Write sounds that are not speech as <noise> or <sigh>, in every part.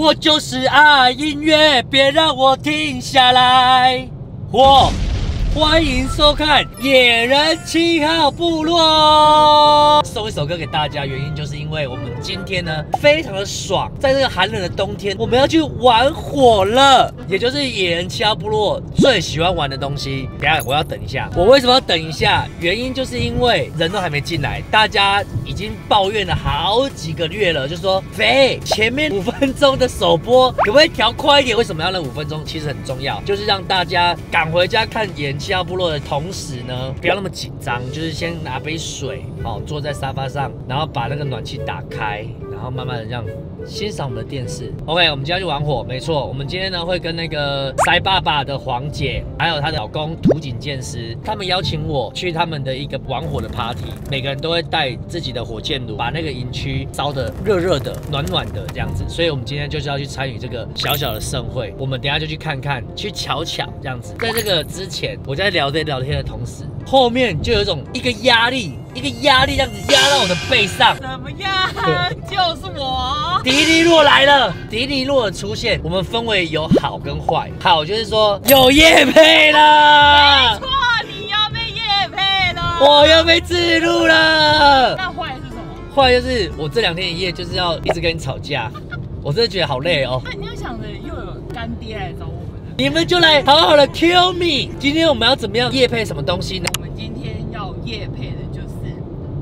我就是爱音乐，别让我停下来。我欢迎收看《野人七号部落》。送一首歌给大家，原因就是因为我们今天呢非常的爽，在这个寒冷的冬天，我们要去玩火了，也就是野人七号部落最喜欢玩的东西。等下我要等一下，我为什么要等一下？原因就是因为人都还没进来，大家已经抱怨了好几个月了，就说肥前面五分钟的首播可不可以调快一点？为什么要那五分钟？其实很重要，就是让大家赶回家看野七号部落的同时呢，不要那么紧张，就是先拿杯水，好坐在沙发上，然后把那个暖气打开，然后慢慢的让欣赏我们的电视。OK，我们今天去玩火，没错，我们今天呢会跟那个塞爸爸的黄姐，还有她的老公土井健师，他们邀请我去他们的一个玩火的 party，每个人都会带自己的火箭炉，把那个营区烧得热热的、暖暖的这样子。所以我们今天就是要去参与这个小小的盛会，我们等下就去看看，去瞧瞧这样子。在这个之前，我在聊天聊天的同时，后面就有一种一个压力，一个压力这样子压到我的背上。怎么样？就是我。迪尼洛来了，迪尼洛的出现，我们分为有好跟坏。好就是说有叶配了，没错，你要被叶配了。我要被自录了。那坏是什么？坏就是我这两天一夜就是要一直跟你吵架，<laughs> 我真的觉得好累哦。那你要想着又有干爹来找我们。你们就来好好的 kill me。今天我们要怎么样夜配什么东西呢？我们今天要叶配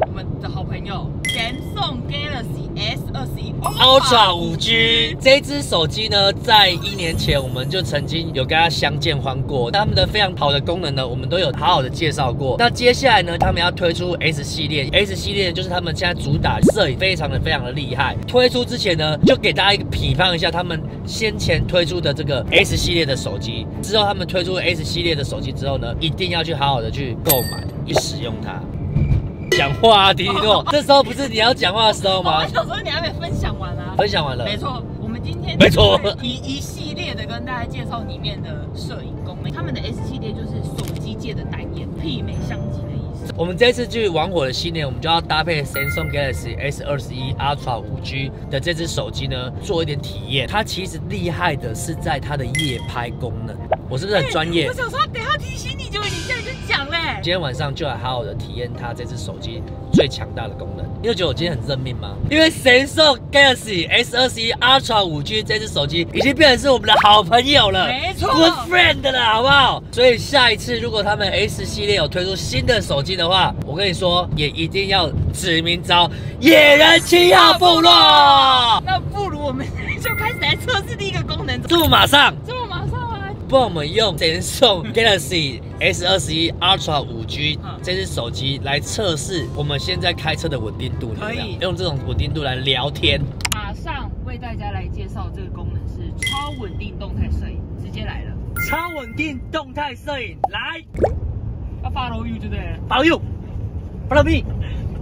我们的好朋友全送 Galaxy S 二十一 Ultra 五 G 这只手机呢，在一年前我们就曾经有跟它相见欢过。他们的非常好的功能呢，我们都有好好的介绍过。那接下来呢，他们要推出 S 系列，S 系列就是他们现在主打摄影非常的非常的厉害。推出之前呢，就给大家一个批判一下他们先前推出的这个 S 系列的手机。之后他们推出 S 系列的手机之后呢，一定要去好好的去购买，去使用它。讲话啊，迪迪诺，这时候不是你要讲话的时候吗我？想说你还没分享完啊。分享完了，没错，我们今天没错就是一一系列的跟大家介绍里面的摄影功能。他们的 S 系列就是手机界的代言媲美相机。我们这次去玩火的系列，我们就要搭配 Samsung Galaxy S 二十一 Ultra 五 G 的这只手机呢，做一点体验。它其实厉害的是在它的夜拍功能，我是不是很专业我？想说等下提醒你，结果你现在就讲嘞。今天晚上就来好好的体验它这只手机最强大的功能。你有觉得我今天很认命吗？因为 Samsung Galaxy S 二十一 Ultra 五 G 这只手机已经变成是我们的好朋友了，没错，Good friend 了，好不好？所以下一次如果他们 S 系列有推出新的手机的话，我跟你说，也一定要指名招野人七号部落。那不如我们就开始来测试第一个功能。这么马上。这么马上啊！帮我们用 Samsung Galaxy S 二十一 Ultra 五 G 嗯这只手机来测试我们现在开车的稳定度，可以用这种稳定度来聊天。马上为大家来介绍这个功能是超稳定动态摄影，直接来了，超稳定动态摄影，来要 follow you 对不对？保佑，follow me。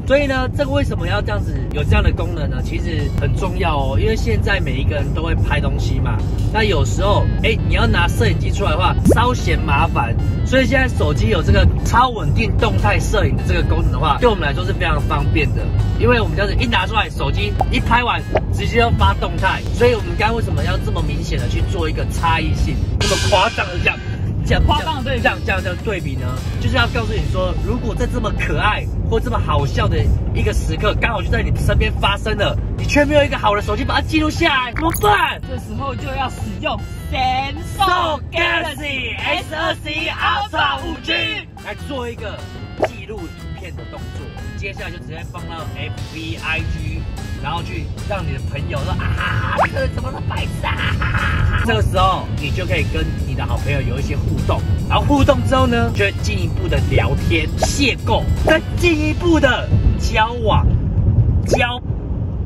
所以呢，这个为什么要这样子有这样的功能呢？其实很重要哦，因为现在每一个人都会拍东西嘛。那有时候，哎，你要拿摄影机出来的话，稍嫌麻烦。所以现在手机有这个超稳定动态摄影的这个功能的话，对我们来说是非常方便的。因为我们这样子一拿出来，手机一拍完，直接要发动态。所以我们刚刚为什么要这么明显的去做一个差异性，这么夸张的这样？这样夸张的对象这样这样这样对比呢，就是要告诉你说，如果在这么可爱或这么好笑的一个时刻，刚好就在你身边发生了，你却没有一个好的手机把它记录下来，怎么办？这时候就要使用 Samsung Galaxy S 二十一 Ultra 五 G 来做一个记录影片的动作，接下来就直接放到 FB IG，然后去让你的朋友说啊，这怎么那么白痴啊？这个时候你就可以跟你的好朋友有一些互动，然后互动之后呢，就会进一步的聊天、邂逅，再进一步的交往、交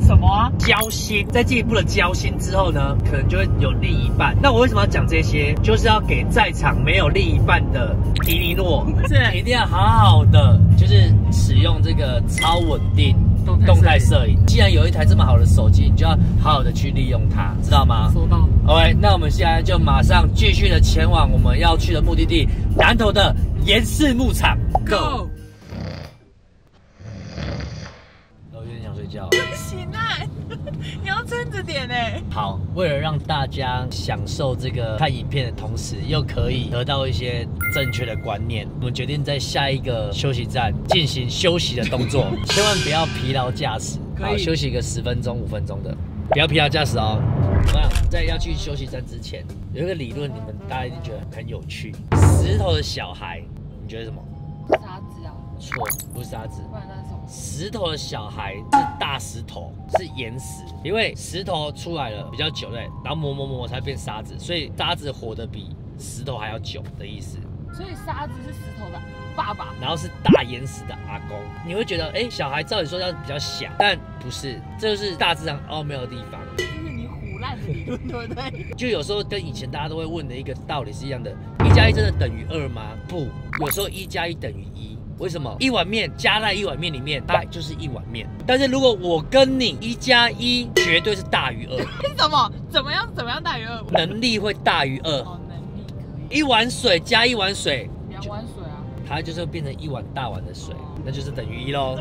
什么？交心，在进一步的交心之后呢，可能就会有另一半。那我为什么要讲这些？就是要给在场没有另一半的迪尼诺，是一定要好好的，就是使用这个超稳定动态摄影动态摄影。既然有一台这么好的手机，你就要好好的去利用它，知道吗收到。？OK，那我们现在就马上继续的前往我们要去的目的地——南投的岩氏牧场。Go！我有点想睡觉。不行啊！<laughs> 你要撑着点哎。好，为了让大家享受这个看影片的同时，又可以得到一些正确的观念，我们决定在下一个休息站进行休息的动作，<laughs> 千万不要疲劳驾驶。好，休息个十分钟、五分钟的，不要疲劳驾驶哦。怎么样在要去休息站之前，有一个理论，你们大家一定觉得很有趣。石头的小孩，你觉得什么？沙子啊？错，不是沙子。石头的小孩是大石头，是岩石，因为石头出来了比较久对，然后磨磨磨才变沙子，所以沙子活得比石头还要久的意思。所以沙子是石头的爸爸，然后是大岩石的阿公，你会觉得哎，小孩照理说要比较小，但不是，这就是大自然奥妙的地方。这是你胡乱的理论，对不对？<laughs> 就有时候跟以前大家都会问的一个道理是一样的，一加一真的等于二吗？不，有时候一加一等于一。为什么？一碗面加在一碗面里面，它就是一碗面。但是如果我跟你一加一，绝对是大于二。为 <laughs> 什么？怎么样？怎么样大于二？能力会大于二。哦，能力可以。一碗水加一碗水，两碗水啊。它就是会变成一碗大碗的水，那就是等于一喽。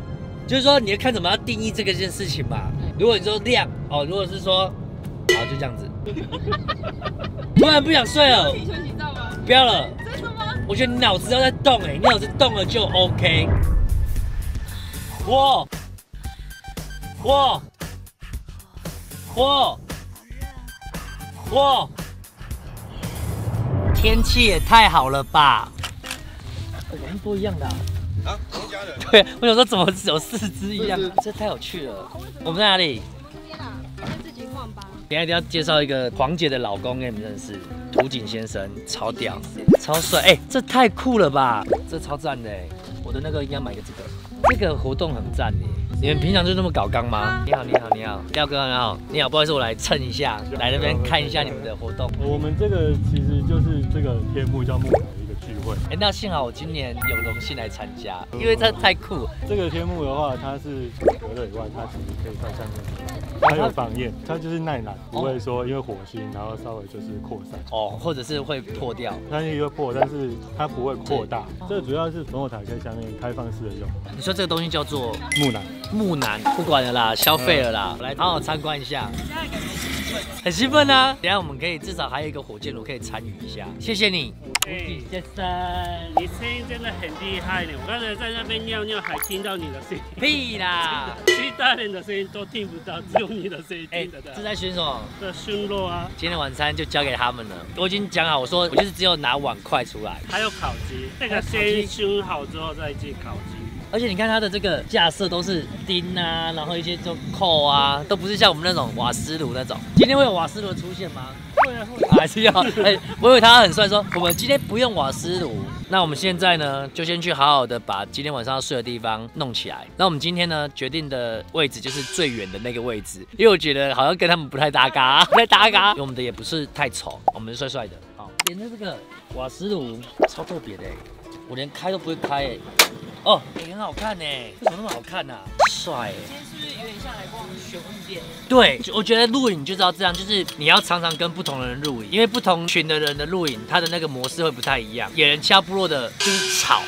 就是说你要看怎么样定义这个件事情嘛。如果你说量哦，如果是说，好就这样子。<laughs> 突然不想睡了。休息到吗？不要了。我觉得你脑子要在动哎，你脑子动了就 OK。嚯嚯嚯嚯！天气也太好了吧？我们不一样的啊，同家人。<laughs> 对，我想说怎么有四只一样？这太有趣了。我们在哪里？这边啊，先自己逛吧。等下一定要介绍一个黄姐的老公给你们认识。图景先生超屌，超帅，哎，这太酷了吧！这超赞的，我的那个应该买个这个，这个活动很赞耶。你们平常就这么搞刚吗？你好，你好，你好，廖哥你好，你好，不好意思，我来蹭一下，来那边看一下你们的活动。我们这个其实就是这个天幕叫木偶的一个。聚会，哎，那幸好我今年有荣幸来参加，因为它太酷。这个天幕的话，它是隔热以外，它其实可以在下面，它有防焰，它就是耐燃，不会说因为火星然后稍微就是扩散哦，或者是会破掉。它也会破，但是它不会扩大。这主要是烽火台可以下面开放式的用。你说这个东西叫做木兰，木兰，不管了啦，消费了啦，来好好参观一下。很兴奋啊！等下我们可以至少还有一个火箭炉可以参与一下。谢谢你，吴先生，你声音真的很厉害呢。我刚才在那边尿尿还听到你的声音。屁啦！<laughs> 其他人的声音都听不到，只有你的声音听得到。这在巡什么？在熏肉啊。今天晚餐就交给他们了。我已经讲好，我说我就是只有拿碗筷出来。还有烤鸡，那个先熏好之后再进烤鸡。而且你看它的这个架设都是钉啊，然后一些就扣啊，都不是像我们那种瓦斯炉那种。今天会有瓦斯炉出现吗？会啊，会。还是要？哎，我以为他很帅，说我们今天不用瓦斯炉。那我们现在呢，就先去好好的把今天晚上要睡的地方弄起来。那我们今天呢，决定的位置就是最远的那个位置，因为我觉得好像跟他们不太搭嘎，<laughs> 不太搭嘎。我们的也不是太丑，我们是帅帅的。好，点的这个瓦斯炉超特别的，我连开都不会开哎。哦，也很好看呢，怎么那么好看呢？帅！今天是不是有点像来逛玄物店？对，我觉得录影就知道这样，就是你要常常跟不同的人录影，因为不同群的人的录影，他的那个模式会不太一样。野人掐部落的就是吵。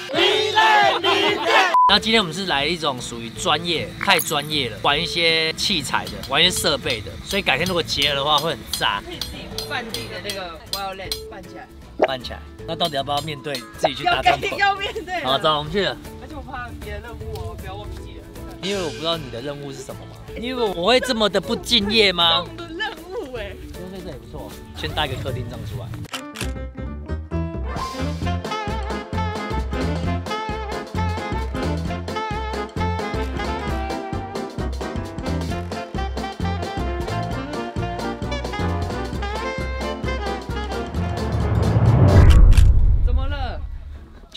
然后今天我们是来一种属于专业，太专业了，玩一些器材的，玩一些设备的，所以改天如果结合的话会很炸。可以自己办自己的那个 violin 办起来，办起来。那到底要不要面对自己去搭帐篷？要面对。好，走，我们去了。而且我怕别的任务我不要忘记了。因为我不知道你的任务是什么吗？因为我会这么的不敬业吗？的任务哎，对对对，不错。先搭一个客厅帐出来。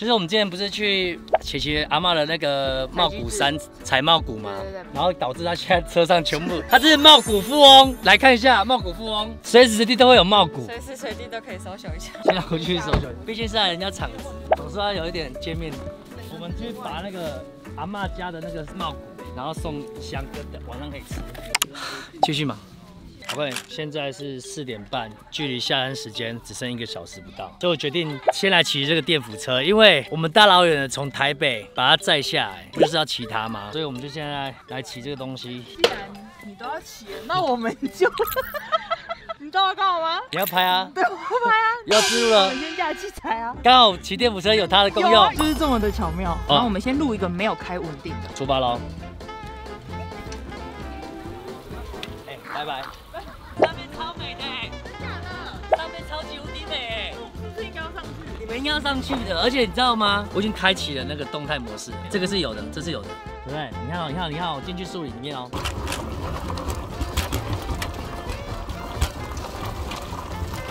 就是我们今天不是去琪琪阿妈的那个茂谷山采茂谷吗？然后导致他现在车上全部，<laughs> 他是茂谷富翁。来看一下茂谷富翁，随时随地都会有茂谷，随时随地都可以搜寻一下。现在回去搜寻，毕竟是在人家厂子，总是要有一点见面。我们 <laughs> 去把那个阿妈家的那个茂谷，然后送香哥的，晚上可以吃。继续嘛。现在是四点半，距离下山时间只剩一个小时不到，所以我决定先来骑这个电扶车，因为我们大老远的从台北把它载下来，不就是要骑它吗？所以我们就现在来骑这个东西。既然你都要骑，那我们就，<laughs> 你知道要干嘛吗？你要拍啊？对，我拍啊，要记录了我了们。先架器材啊。刚好骑电扶车有它的功用啊，。就是这么的巧妙。然后我们先录一个没有开稳定的。出发喽！哎，拜拜。要上去的，而且你知道吗？我已经开启了那个动态模式，这个是有的，这是有的，对不对？你看哦，你看哦，你看哦，我进去树林里面哦。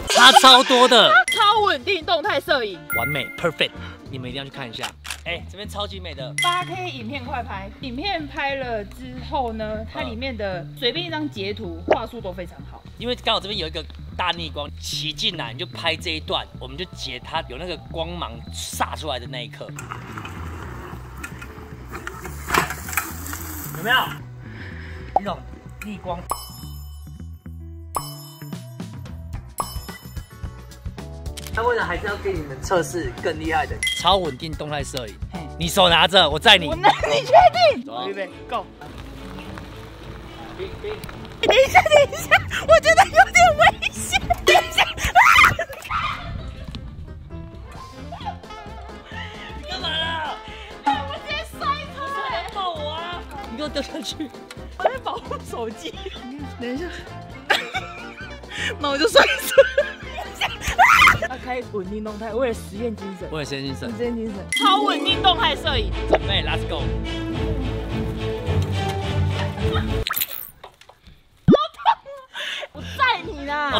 差超多的，超稳定动态摄影，完美，perfect，你们一定要去看一下。哎，这边超级美的，八 K 影片快拍。影片拍了之后呢，它里面的随便一张截图画术都非常好。因为刚好这边有一个大逆光骑进来，你就拍这一段，我们就截它有那个光芒洒出来的那一刻，有没有？那种逆光。那为了还是要给你们测试更厉害的超稳定动态摄影，你手拿着，我载你我。那你确定？走啊预备，Go！等一下，等一下，我觉得有点危险。等一下，你干嘛啦？我直接摔他！来抱我啊！你给我掉下去！我在保护手机。等一下，那我就摔死了。要开稳定动态，为了实验精神。为了实验精神实，验精神，超稳定动态摄影。准备，Let's go。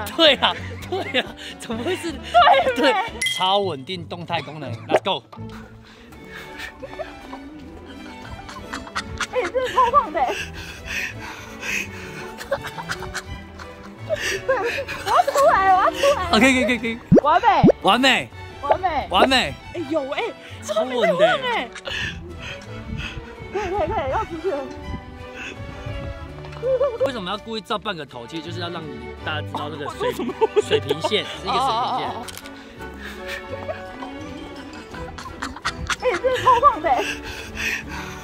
<laughs> 对啊，对啊，怎么会是？对对，超稳定动态功能，Let's go。哎、这是超棒的、<laughs> 欸！我要出来，我要出来，OK，可以可以可以，完美，完美完美！完美，哎、有哎、超稳的。哎、可以可以可以，要出去了。<laughs> 为什么要故意照半个头？其实就是要让你大家知道那个水水平线 <laughs> 是一个水平线。哎、这个超棒的、欸！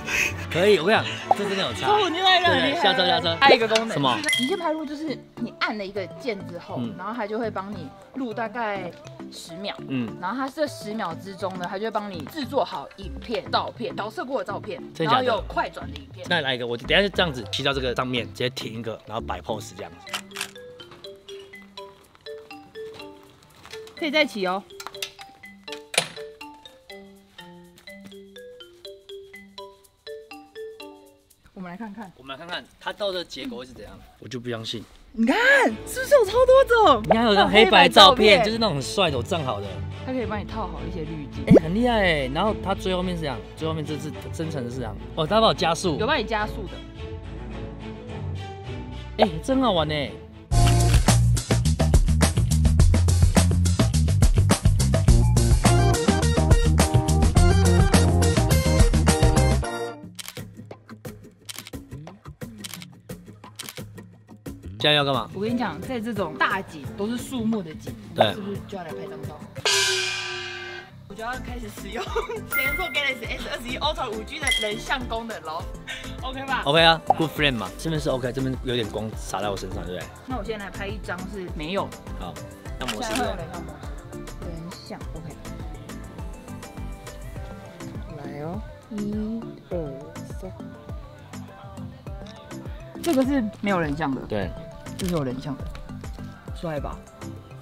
<laughs> 可以，我跟你讲，这真的有差超。稳定那个很厉害。下车下车还有一个功能，什么？极限拍录就是你按了一个键之后，嗯然后它就会帮你录大概十秒。嗯，然后它这十秒之中呢，它就会帮你制作好影片、照片、导射过的照片，然后有快转的影片。那来一个，我等一下就这样子骑到这个上面，直接停一个，然后摆 pose 这样子。可以再起哦。看看，我们来看看它到的结果会是怎样。我就不相信。你看是不是有超多种？你看有张黑白照片，就是那种很帅的，我站好的，它可以帮你套好一些滤镜，哎、很厉害哎。然后它最后面是这样，最后面这是真诚的是这样。哦，它帮我加速有，帮你加速的。哎、真好玩呢。现在要干嘛？我跟你讲，在这种大景都是树木的景，对是不是就要来拍张照？我就要开始使用 <laughs> Samsung Galaxy S 二十一 Ultra 五 G 的人像功能喽，OK 吧？OK 啊，Good friend 嘛，这边是 OK，这边有点光洒在我身上，对不对？那我现在来拍一张是没有的，好，那模现在像 OK。来哦，一二三，这个是没有人像的，对，这是有人像的，帅吧？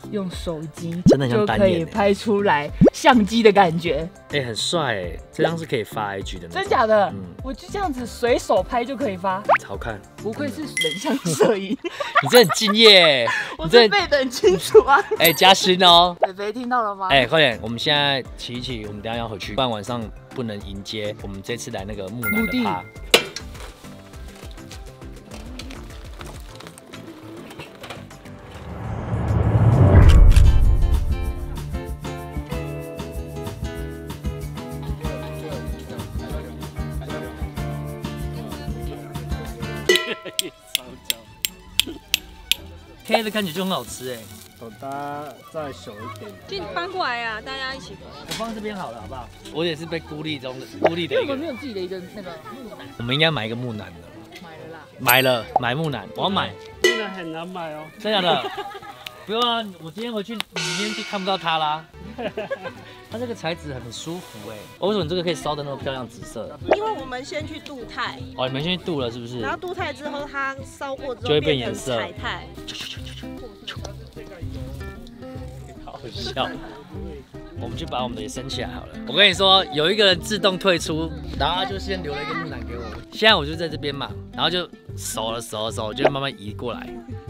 用手机真的像可以拍出来相机的感觉，哎、很帅哎，这张是可以发 IG 的真假的？嗯我就这样子随手拍就可以发，好看。不愧是人像摄影，<laughs> 你这很敬业欸，<laughs> 我你这是背得很清楚啊。<laughs> 哎、加薪哦。北北听到了吗？哎、快点，我们现在骑一骑，我们等下要回去，不然晚上不能迎接我们这次来那个木南墓地的趴。黑的看起来就很好吃哎，手搭再小一点，就你搬过来啊，大家一起。我放这边好了，好不好？我也是被孤立中的孤立因为我们没。有自己的一个那个木楠，我们应该买一个木楠的，买了啦。买了买木兰，我要买，真的很难买哦。真的的？<laughs> 不用啊，我今天回去明天就看不到它啦。<laughs> 它这个材质很舒服哎，为什么这个可以烧的那么漂亮紫色？因为我们先去镀钛，哦，你们先去镀了是不是？然后镀钛之后，它烧过之后就会变颜色彩钛。好笑。我们就把我们的也升起来好了。我跟你说，有一个人自动退出，然后他就先留了一个木兰给我。现在我就在这边嘛，然后就熟了熟了熟了，就慢慢移过来，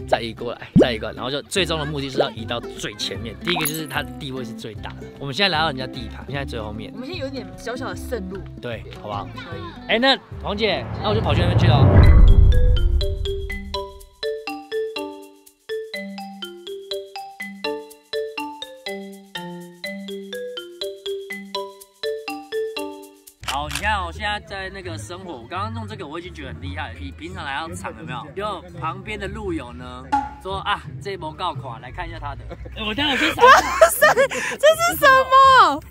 再移过来，再移过来，然后就最终的目的是要移到最前面。第一个就是它的地位是最大的。我们现在来到人家地盘，现在最后面我，们现在有点小小的渗入，对，好不好？可以。哎、那王姐，那我就跑去那边去喽。在在那个生火，我刚刚弄这个我已经觉得很厉害了，比平常还要长，有没有？就旁边的路友呢说啊，这一波告垮，来看一下他的。哎 <laughs> 我待会去哇塞，这是什么？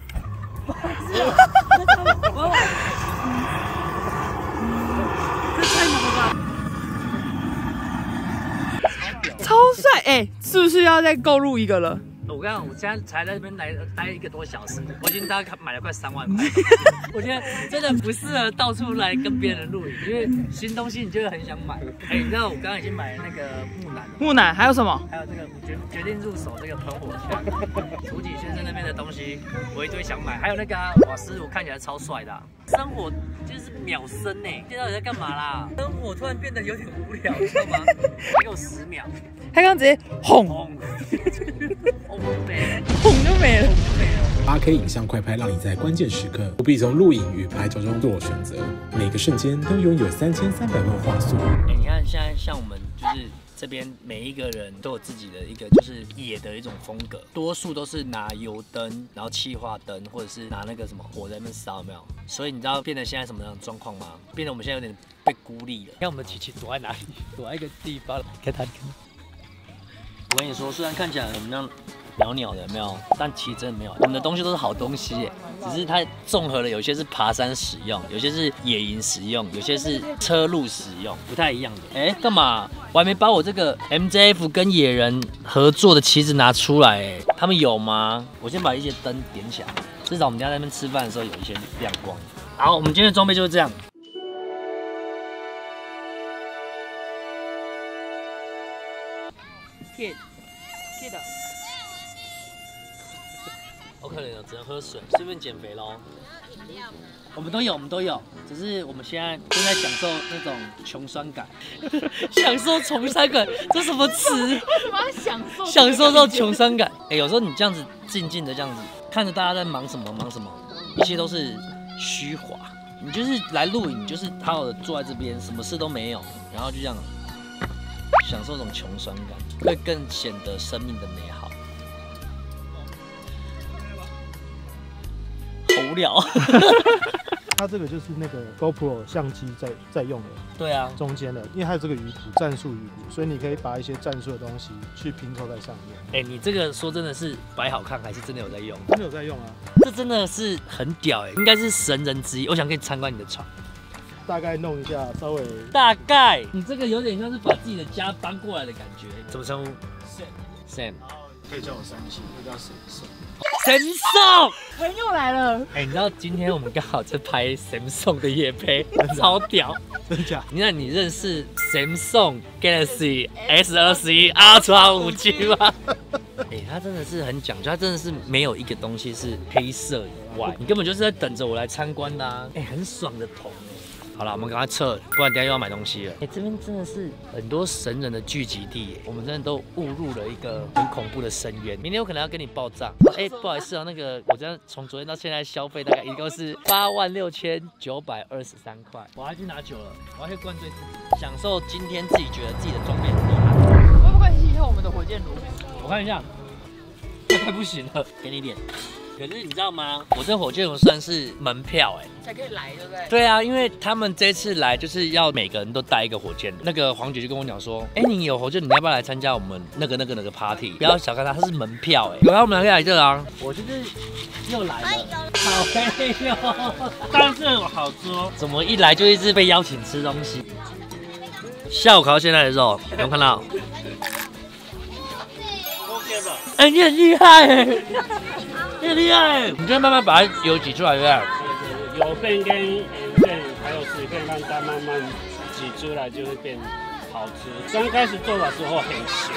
超帅！哎、是不是要再购入一个了？我刚刚我现在才在这边来待一个多小时，我已经大概买了快三万块。<laughs> 我觉得真的不适合到处来跟别人露营，因为新东西你就会很想买。哎、你知道我刚刚已经买了那个木兰，木乃还有什么？还有这个我决决定入手这个喷火枪，楚景先生那边的东西我一堆想买，还有那个、啊、瓦斯炉看起来超帅的啊、生火就是秒生呢，现在到底在干嘛啦？生火突然变得有点无聊，<laughs> 你知道吗？给我十秒，他刚刚直接轰轰，<laughs> 就没了。轰就没了。八 K 影像快拍，让你在关键时刻不必从录影与拍照中做选择，每个瞬间都拥有三千三百万画素。哎、你看现在像我们就是这边每一个人都有自己的一个就是野的一种风格，多数都是拿油灯，然后气化灯，或者是拿那个什么火在那边烧，有没有？所以你知道变得现在什么样的状况吗？变得我们现在有点被孤立了。看我们的琪琪躲在哪里？躲在一个地方，看他。我跟你说，虽然看起来很像袅袅的，有没有？但其实真的没有。我们的东西都是好东西，只是它综合了，有些是爬山使用，有些是野营使用，有些是车路使用，不太一样的。哎，干嘛？我还没把我这个 MJF 跟野人合作的旗子拿出来，他们有吗？我先把一些灯点起来，至少我们家在那边吃饭的时候有一些亮光。好，我们今天的装备就是这样。只能喝水，顺便减肥喽。我们都有，我们都有，只是我们现在正在享受那种穷酸感，<laughs> 享受穷酸感，这什么词？为什么要享受？享受这种穷酸感。<laughs> 哎、有时候你这样子静静的这样子看着大家在忙什么忙什么，一切都是虚华。你就是来录影，你就是好好的坐在这边，什么事都没有，然后就这样享受这种穷酸感，会更显得生命的美好。聊。<laughs> 它这个就是那个 GoPro 相机在在用的对啊，中间的，因为它有这个鱼骨战术鱼骨，所以你可以把一些战术的东西去拼凑在上面。哎、你这个说真的是摆好看，还是真的有在用？真的有在用啊，这真的是很屌哎、应该是神人之一。我想可以参观你的床。大概弄一下，稍微大概你这个有点像是把自己的家搬过来的感觉。怎么称呼？Sam。可以叫我三七，又叫神兽。神送。文又来了，哎、你知道今天我们刚好在拍 Samsung 的夜拍，<laughs> 超屌。真假？你看你认识 Samsung Galaxy S 二十一 Ultra 五 G 吗？<laughs> 哎、他真的是很讲究，他真的是没有一个东西是黑色以外，你根本就是在等着我来参观的、啊。哎、很爽的棚哎。好了，我们赶快撤，不然等下又要买东西了。哎、这边真的是很多神人的聚集地耶，我们真的都误入了一个很恐怖的深渊。明天我可能要跟你报账。哎、不好意思啊，那个我这样从昨天到现在消费大概一共是 <laughs> 八万六千九百二十三块。我要去拿酒了，我要去灌醉自己，享受今天自己觉得自己的装备很厉害。会不会吸一下我们的火箭炉？我看一下，这快不行了，给你一点。可是你知道吗？我这火箭炉算是门票哎、才可以来，对不对？对啊，因为他们这次来就是要每个人都带一个火箭炉。那个黄姐就跟我讲说，哎、你有火箭，你要不要来参加我们那个那个那个 party？不要小看它，它是门票哎、有啊，我们两个来这啊。我就是又来了，好黑哟、<laughs> 但是我好哦，怎么一来就一直被邀请吃东西？下午烤到现在的肉，有没有看到？<laughs> OK 吧？哎、你很厉害很厉害哎！你就慢慢把它油挤出来，对不对？油分跟盐分还有水分，让它慢慢挤出来，就会变好吃。刚开始做的时候很咸，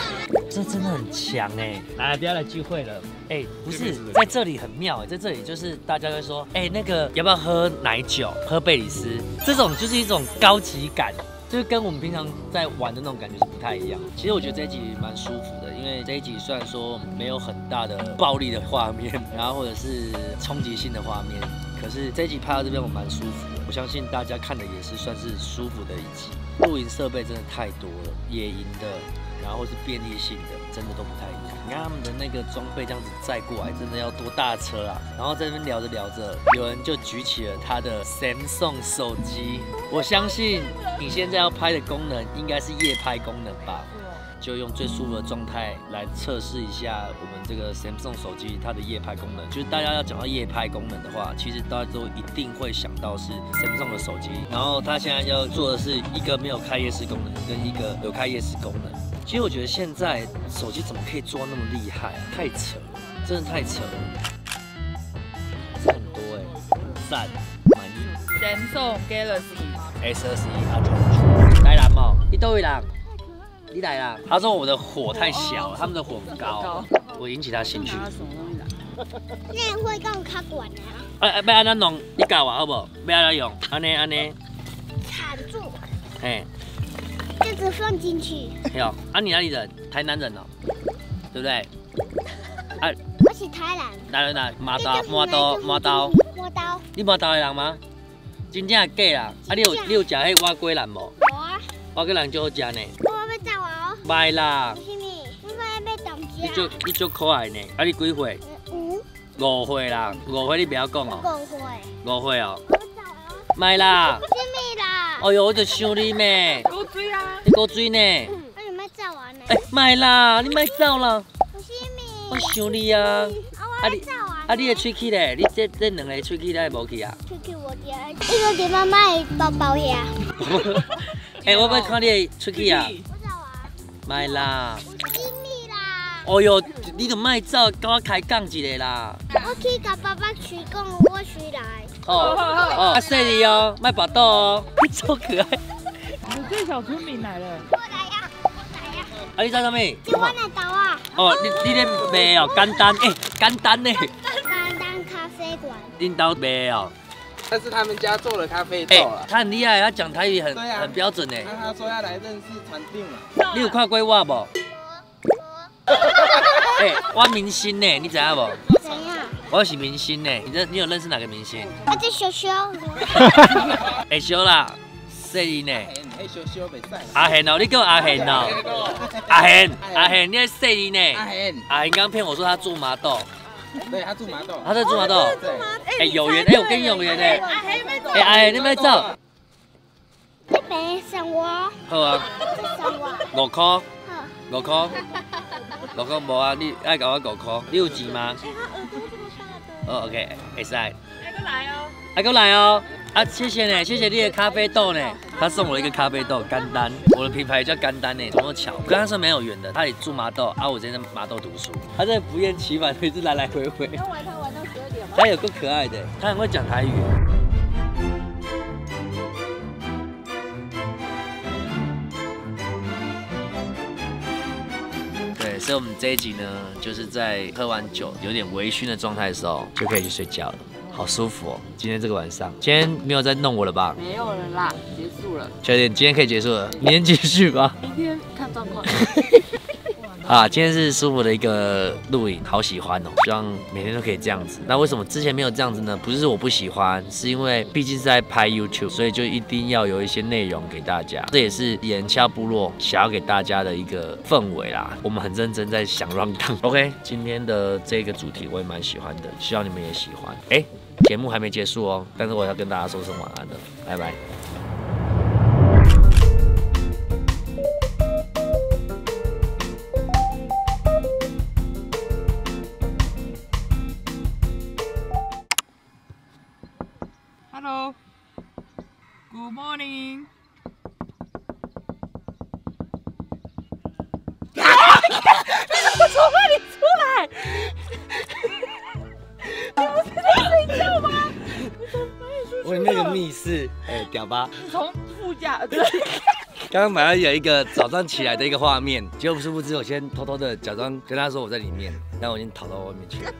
这真的很强哎！来，不要来聚会了。哎、不是，在这里很妙哎，在这里就是大家会说，哎、那个要不要喝奶酒，喝贝里斯？这种就是一种高级感。就是跟我们平常在玩的那种感觉是不太一样。其实我觉得这一集蛮舒服的，因为这一集虽然说没有很大的暴力的画面，<laughs> 然后或者是冲击性的画面，可是这一集拍到这边我蛮舒服的。我相信大家看的也是算是舒服的一集。露营设备真的太多了，野营的，然后是便利性的，真的都不太一样。你看他们的那个装备这样子载过来，真的要多大车啊！然后在那边聊着聊着，有人就举起了他的 Samsung 手机。我相信你现在要拍的功能应该是夜拍功能吧？就用最舒服的状态来测试一下我们这个 Samsung 手机它的夜拍功能。就是大家要讲到夜拍功能的话，其实大家都一定会想到是 Samsung 的手机。然后它现在要做的是一个没有开夜视功能，跟一个有开夜视功能。其实我觉得现在手机怎么可以做到那么厉害啊？太扯了，真的太扯了。差很多哎、赞，满意。Samsung Galaxy，S 二十一阿九，来蓝帽，你都会蓝，你来啦。他说我的火太小了，他们的火很高，我引起他兴趣。那会跟我较管啊，哎哎，要安怎弄？你教我好不好？要安怎用？安尼安尼，缠住，嘿，一直放进去。没有。啊，你哪里人？台南人哦，对不对？<laughs> 啊我是台南，哪人哪？马刀马刀马刀，马刀，你马刀的人吗？真正的假啦？啊，你有你有食迄蛙龟兰无？有啊，蛙龟兰就好食呢。我要走啊哦，歹啦为，什么？我要被冻你足。你足可爱呢。啊，你几岁？五五岁啦，五岁你不要讲哦。五岁，五岁哦，我要走啊哦，卖啦！为什么啦？哎呦，我就想你咩，多追啊！你给我追呢？嗯，我有没有走完呢？哎，卖啦，你卖走啦！我想你啊！啊，我啊！啊，你的喙齿咧？你这这两个喙齿咧无去啊？出去我家，一个地方卖包包呀。<laughs> 哎，我要看你的喙齿啊！我走啊，卖啦！为什么啦？哎呦，你就卖走，跟我开讲一下啦！我去甲爸爸去讲，我回来。哦哦，啊，谢你哦，卖把豆哦，你超可爱。你的最小村民来了，我来呀，我来呀，啊，你在上面？这我来刀啊，哦，你你咧卖哦，简单哎，简单呢，简单咖啡馆。恁兜卖哦。但是他们家做的咖啡豆。他很厉害，他讲台语很、啊很标准呢。那他说要来认识传定嘛，你有看过我不？哎、<laughs> 我明星呢，你知影不？怎样？我是明星呢，你认你有认识哪个明星？我这羞羞。会 <laughs> 小啦，说你呢。哎，你羞羞袂使。阿贤哦，你叫我阿贤哦，阿贤阿贤，你在说你呢。阿贤，阿贤刚刚骗我说他住麻豆，对他住麻豆。他在住麻豆。对，哎、有缘，哎、我跟你有缘呢。哎、阿贤，你们走，你别上我，好啊。五块，好，五块，五块无啊，你爱给我五块，你有钱吗？哦，OK，会使。来个来哦！还给我来哦！啊，谢谢呢，谢谢你的咖啡豆呢。他送我一个咖啡豆，甘丹，我的品牌叫甘丹呢，多么巧！我跟他是没有缘的，他也住麻豆啊，我之前在麻豆读书，他在不厌其烦的一直来来回回。他玩他玩到十二点吗？他有够可爱的，他很会讲台语。所以我们这一集呢，就是在喝完酒有点微醺的状态的时候，就可以去睡觉了，好舒服哦。今天这个晚上，今天没有再弄我了吧？没有了啦，结束了，确定今天可以结束了，明天继续吧。明天看状况。<laughs> 啊，今天是舒服的一个录影，好喜欢哦，希望每天都可以这样子。那为什么之前没有这样子呢？不是我不喜欢，是因为毕竟是在拍 YouTube，所以就一定要有一些内容给大家。这也是眼下部落想要给大家的一个氛围啦。我们很认真在想 run down。OK，今天的这个主题我也蛮喜欢的，希望你们也喜欢。哎，节目还没结束哦，但是我要跟大家说声晚安了，拜拜。刚刚本来有一个早上起来的一个画面，结果殊不知我先偷偷的假装跟他说我在里面，但我已经逃到外面去了。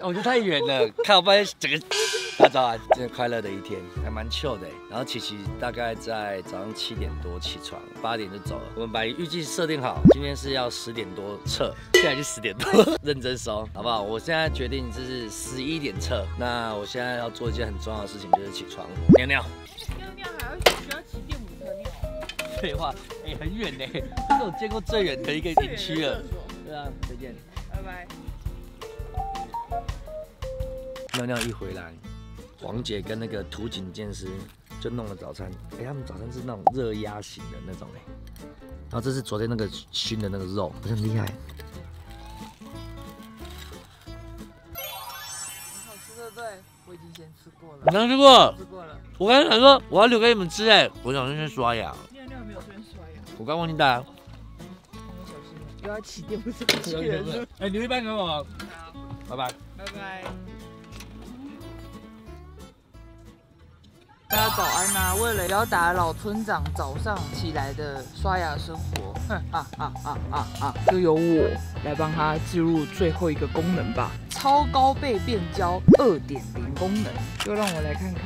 我觉得太远了，看我发现整个大早啊，真的快乐的一天，还蛮 chill 的。然后琪琪大概在早上七点多起床，八点就走了。我们把预计设定好，今天是要十点多撤，现在就十点多，<laughs> 认真收，好不好？我现在决定就是十一点撤。那我现在要做一件很重要的事情，就是起床尿尿。尿尿还要需要骑电母车尿。废话，哎、很远呢，这是我见过最远的一个景区了。对啊，再见。拜拜。尿尿一回来，黄姐跟那个土井健师就弄了早餐。哎、他们早餐是那种热压型的那种哎。然后这是昨天那个熏的那个肉，很厉害。好吃对不对？我已经先吃过了。你刚吃过？吃过了。我刚才想说我要留给你们吃哎，我想先去刷牙。我刚忘记带。你小心又要骑电母车去了。哎，留一半给我。拜拜。拜拜。大家早安呐、为了不要打扰村长早上起来的刷牙生活，哼啊啊啊啊啊，就由我来帮他置入最后一个功能吧。超高倍变焦二点零功能，就让我来看看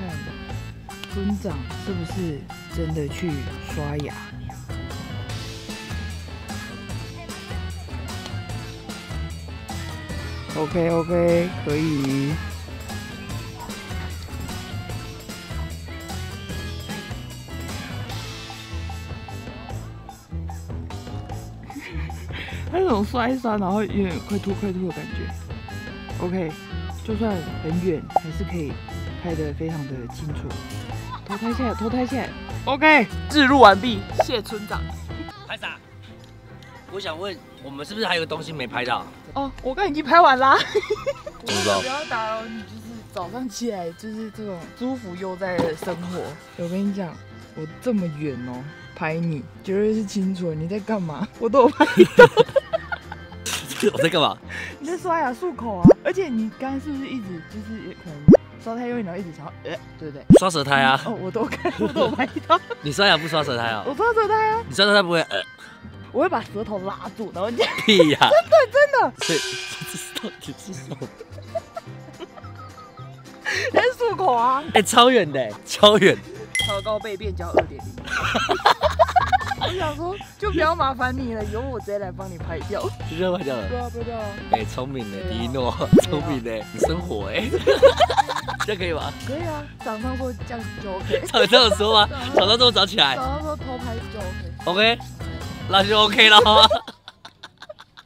村长是不是真的去刷牙。OK OK，可以。<laughs> 他那种摔一摔，然后有点快吐快吐的感觉。OK，就算很远，还是可以拍得非常的清楚。投胎下来，头抬起来。OK，置入完毕，谢村长。拍啥？我想问，我们是不是还有个东西没拍到？哦，我刚已经拍完啦。<laughs> 怎么说 <laughs> 不要打扰你，就是早上起来就是这种舒服悠哉的生活。我跟你讲，我这么远哦，拍你绝对是清楚。你在干嘛？我都有拍到。<laughs> 我在干嘛？你在刷牙漱口啊，而且你刚刚是不是一直就是可能刷太用力，然后一直想要呃，对不对？刷舌苔啊！哦，我都看，我都有拍到。你刷牙不刷舌苔啊？我刷舌苔啊，你刷舌苔不会呃？我会把舌头拉住，然后 <laughs> 这样。屁呀、<laughs> 真的真的。所以这到底是什么？人漱口啊。哎、超远的，超远。超高倍变焦二点零。我想说，就不要麻烦你了，由我直接来帮你拍掉。就这样拍掉了。对啊，对啊。哎、聪明的，迪诺，聪明的，你生活哎、<laughs> 这样可以吗？可以啊，早上说这样就 OK。早上有说吗？早上这么早起来早上说偷拍就 OK。，OK，那就 OK <laughs> 了，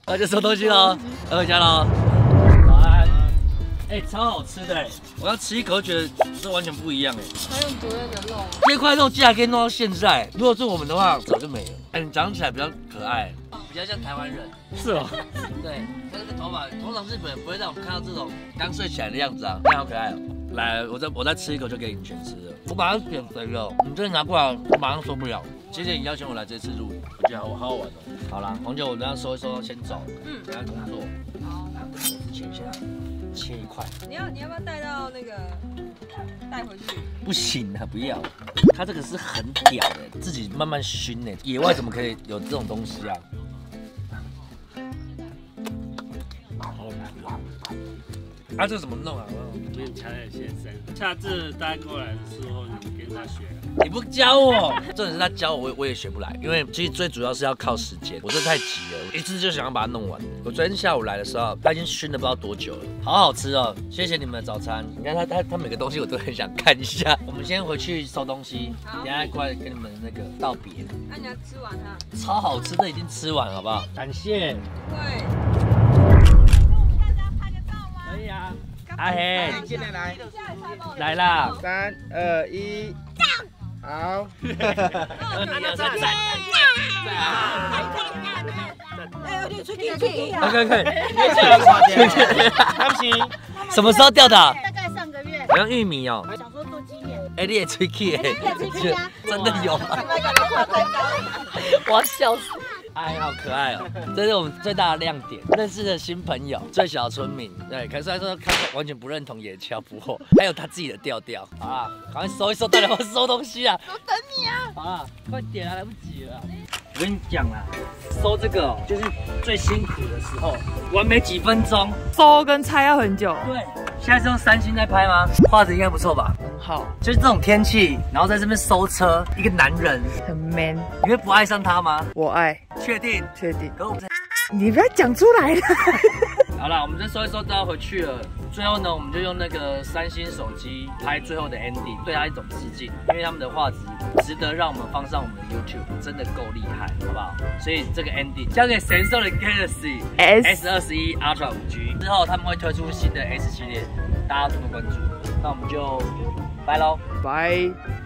那就收东西喽，要回家喽。早安。哎、超好吃的哎！我要吃一口，觉得这完全不一样哎。还用昨天的肉。这块肉竟然可以弄到现在，如果是我们的话，早就没了。哎、你长起来比较可爱，比较像台湾人。是哦，<laughs> 对，他这个头发，通常日本人不会让我们看到这种刚睡起来的样子啊，你好可爱哦。来，我再我再吃一口就给你全吃了。我把它减肥了，你这拿过来，我马上受不了。谢谢你邀请我来这次露营，我觉得好好好玩哦。好啦，红酒我们这样收一收，先走，嗯，等下工作。好，拿筷子切一下，切一块。你要你要不要带到那个带回去？不行啊，不要。它这个是很屌的，自己慢慢熏呢。野外怎么可以有这种东西啊？啊，这怎么弄啊？我面条的先生，下次带过来的时候你跟他学。你不教我，<laughs> 重点是他教我，我也我也学不来，因为其实最主要是要靠时间，我真的太急了，我一次就想要把它弄完。我昨天下午来的时候，他已经熏了不知道多久了，好好吃哦！谢谢你们的早餐。你看他他他每个东西我都很想看一下。我们先回去收东西，等下过来跟你们那个道别。那你要吃完啊。超好吃的已经吃完，好不好？感谢。对。阿黑，进来来，来啦！三二一，好。<laughs> 哎，有点出点出点可以可以。对不起，什么时候掉的？大概上个月，好像玉米哦。想说做纪念。哎，你也吹气哎，吹气啊真的有啊！快快快快快！我要笑死。哎，好可爱哦！<laughs> 这是我们最大的亮点，认识的新朋友，最小的村民。对，可是来说看起来完全不认同野樵不惑，还有他自己的调调。好啦，赶快收一收，大家快收东西啊！我等你啊！好了，快点啊，来不及了。我跟你讲啦，收这个哦就是最辛苦的时候，玩没几分钟。收跟拆要很久。对，现在是用三星在拍吗？画质应该不错吧？很好，就是这种天气，然后在这边收车，一个男人，很 man。你会不爱上他吗？我爱，确定？确定。可我们。你不要讲出来了。好了，我们这收一收都要回去了。最后呢，我们就用那个三星手机拍最后的 ending，对他一种致敬，因为他们的画质值得让我们放上我们的 YouTube，真的够厉害，好不好？所以这个 ending 交给神兽的 Galaxy S 二十一 Ultra 五 G 之后，他们会推出新的 S 系列，大家多多关注。那我们就拜喽，拜。